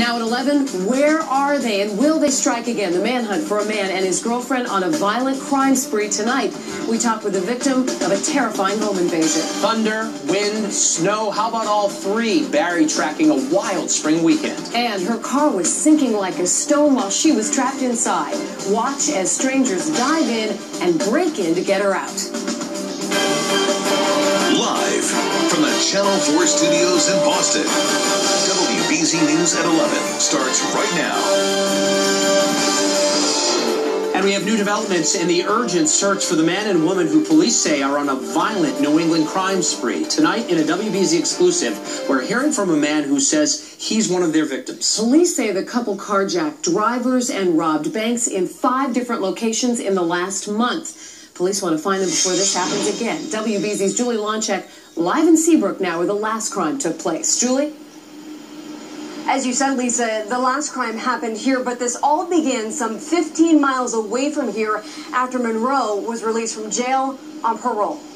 Now at 11, where are they and will they strike again? The manhunt for a man and his girlfriend on a violent crime spree tonight. We talk with the victim of a terrifying home invasion. Thunder, wind, snow, how about all three? Barry tracking a wild spring weekend. And her car was sinking like a stone while she was trapped inside. Watch as strangers dive in and break in to get her out. Live from the Channel 4 studios in Boston, WBZ News at 11 starts right now. And we have new developments in the urgent search for the man and woman who police say are on a violent New England crime spree. Tonight, in a WBZ exclusive, we're hearing from a man who says he's one of their victims. Police say the couple carjacked drivers and robbed banks in five different locations in the last month. Police want to find them before this happens again. WBZ's Julie Loncich live in Seabrook now where the last crime took place. Julie? As you said, Lisa, the last crime happened here, but this all began some 15 miles away from here after Monroe was released from jail on parole.